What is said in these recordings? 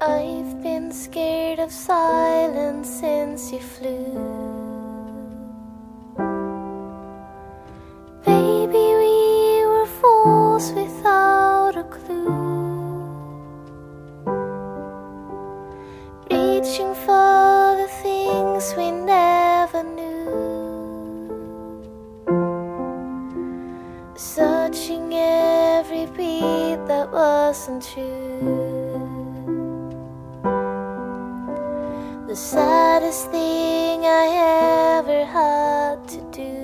I've been scared of silence since you flew. Baby, we were fools without a clue. Reaching for the things we never knew. Searching every beat that wasn't true. The saddest thing I ever had to do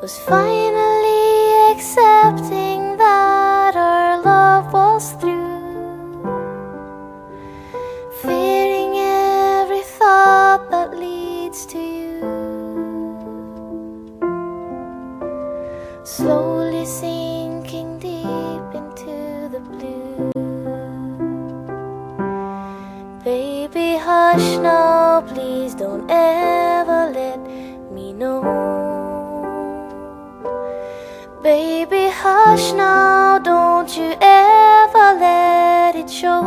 was finally accepting that our love was through. Fearing every thought that leads to you. Slowly sinking Baby, hush now, please don't ever let me know. Baby, hush now, don't you ever let it show.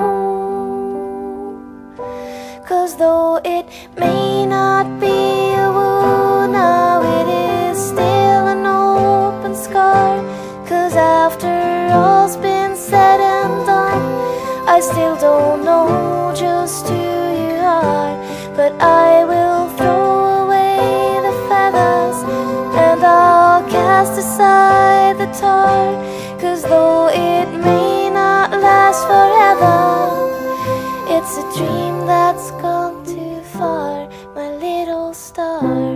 Cause though it may not be a wound, now it is still an open scar. Cause after all's been said I still don't know just who you are. But I will throw away the feathers and I'll cast aside the tar. Cause though it may not last forever, it's a dream that's gone too far, my little star.